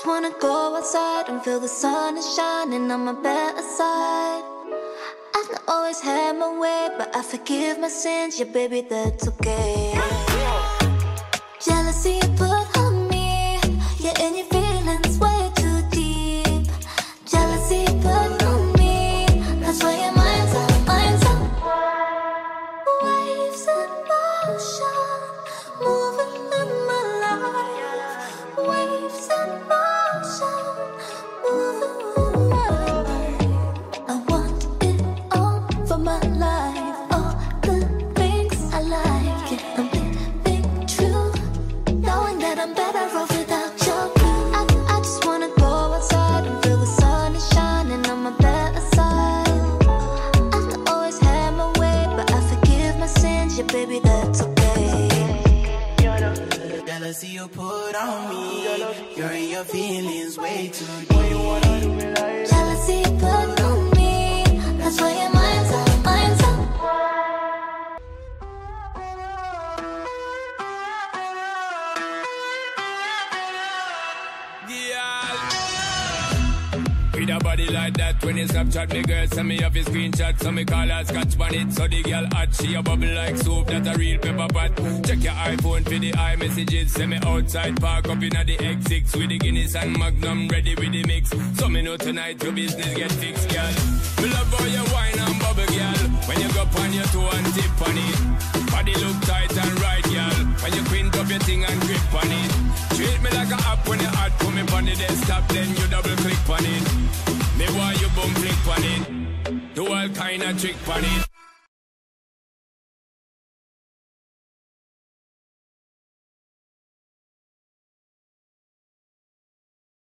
just wanna go outside and feel the sun is shining on my better side. I've not always had my way, but I forgive my sins. Yeah, baby, that's okay. Jealousy put on me. You're in your feelings way too deep. Jealousy With a body like that, when you Snapchat me girl, send me off a screenshot, so me call her scotch it. So the girl hot, she a bubble like soup, that a real pepper pot. Check your iPhone for the iMessages, send me outside, park up in the X6 with the Guinness and Magnum, ready with the mix. So me know tonight your business get fixed, girl. Me love how you wine and bubble, girl. When you go on your toe and tip on it. Body look tight and right, girl. When you quint up your thing and grip on it. Treat me like a app when you hot, put me on the desktop, then you double click on it. Me want you boom flick on it. Do all kind of trick on it.